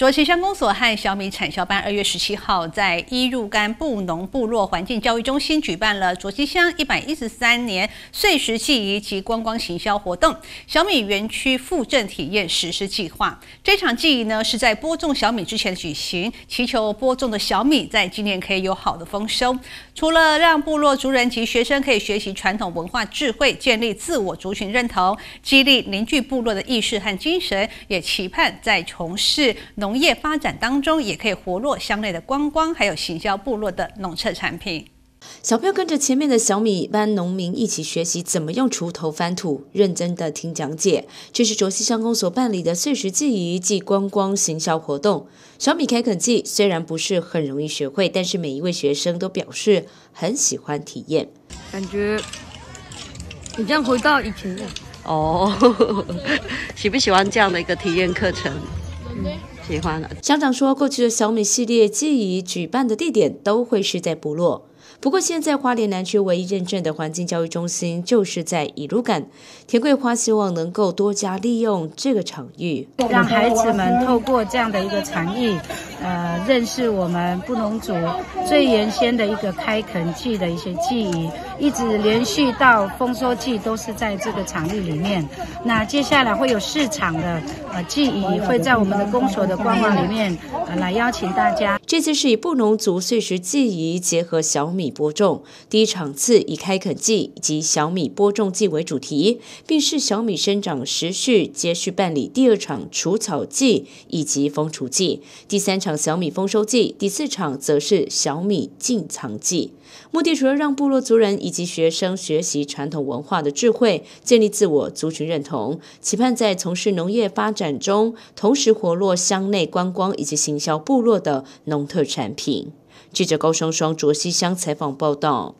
卓溪乡公所和小米产销班二月十七号在一入干布农部落环境教育中心举办了卓溪乡一百一十三年碎石祭仪及观光行销活动小米园区复振体验实施计划。这场祭仪呢是在播种小米之前举行，祈求播种的小米在今年可以有好的丰收。除了让部落族人及学生可以学习传统文化智慧，建立自我族群认同，激励凝聚部落的意识和精神，也期盼在从事农。农业发展当中，也可以活络乡内的观光，还有行销部落的农特产品。小朋友跟着前面的小米班农民一起学习怎么用锄头翻土，认真的听讲解。这是卓西乡公所办理的碎石记忆暨观光行销活动。小米开垦记虽然不是很容易学会，但是每一位学生都表示很喜欢体验。感觉你这样回到以前哦，喜不喜欢这样的一个体验课程？喜欢了。乡长说，过去的小米系列记忆举办的地点都会是在部落。不过，现在花莲南区唯一认证的环境教育中心就是在伊鲁港。田桂花希望能够多加利用这个场域，让孩子们透过这样的一个场域，呃，认识我们布农族最原先的一个开垦季的一些记忆，一直连续到丰收季都是在这个场域里面。那接下来会有市场的呃记忆，会在我们的公所的官网里面呃来邀请大家。这次是以布农族碎石记忆结合小米。播种第一场次以开垦季以及小米播种季为主题，并视小米生长时序接续办理第二场除草季以及封除季，第三场小米丰收季，第四场则是小米进藏季。目的除了让部落族人以及学生学习传统文化的智慧，建立自我族群认同，期盼在从事农业发展中，同时活络乡内观光以及行销部落的农特产品。记者高双双卓西乡采访报道。